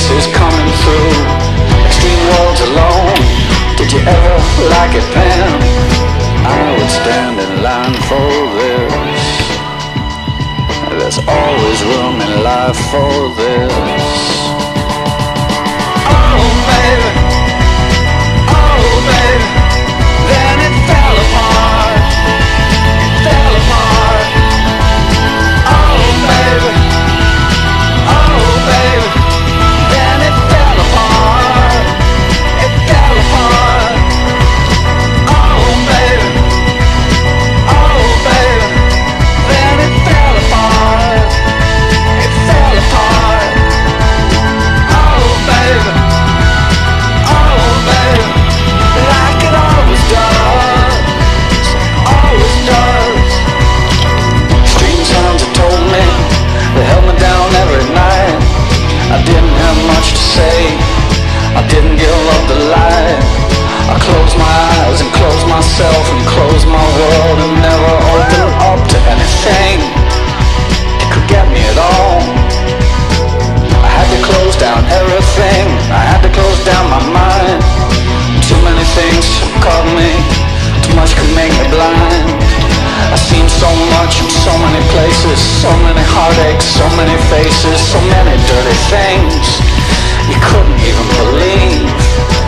voices coming through. Extreme worlds alone. Did you ever like it, Pam? I would stand in line for this. There's always room in life for this. places So many heartaches, so many faces So many dirty things. You couldn't even believe.